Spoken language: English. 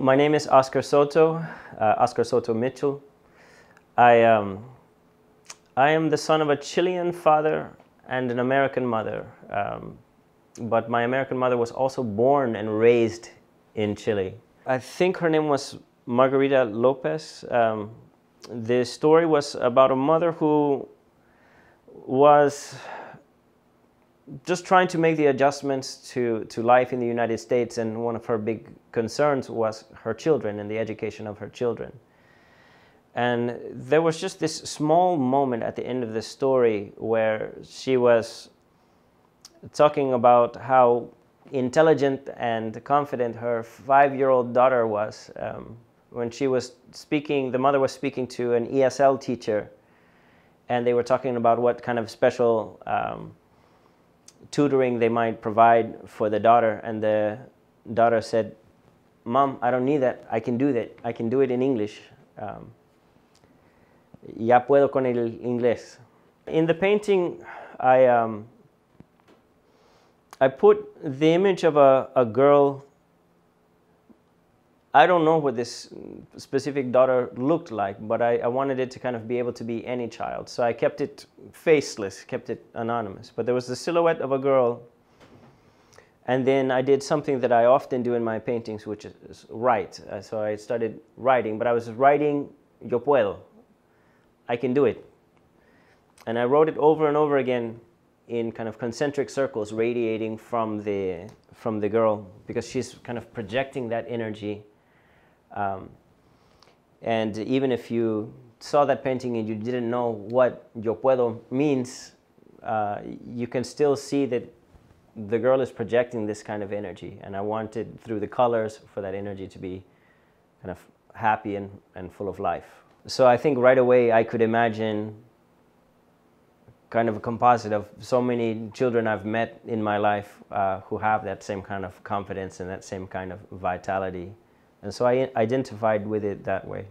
My name is Oscar Soto, uh, Oscar Soto Mitchell. I, um, I am the son of a Chilean father and an American mother. Um, but my American mother was also born and raised in Chile. I think her name was Margarita Lopez. Um, the story was about a mother who was just trying to make the adjustments to, to life in the United States, and one of her big concerns was her children and the education of her children. And there was just this small moment at the end of the story where she was talking about how intelligent and confident her five year old daughter was. Um, when she was speaking, the mother was speaking to an ESL teacher, and they were talking about what kind of special um, tutoring they might provide for the daughter, and the daughter said, Mom, I don't need that. I can do that. I can do it in English. Um, ya puedo con el inglés. In the painting, I, um, I put the image of a, a girl. I don't know what this specific daughter looked like, but I, I, wanted it to kind of be able to be any child. So I kept it faceless, kept it anonymous. But there was the silhouette of a girl. And then I did something that I often do in my paintings, which is write. Uh, so I started writing, but I was writing yo puedo. I can do it. And I wrote it over and over again in kind of concentric circles radiating from the, from the girl because she's kind of projecting that energy um, and even if you saw that painting and you didn't know what yo puedo means, uh, you can still see that the girl is projecting this kind of energy. And I wanted through the colors for that energy to be kind of happy and, and full of life. So I think right away I could imagine kind of a composite of so many children I've met in my life uh, who have that same kind of confidence and that same kind of vitality. And so I identified with it that way.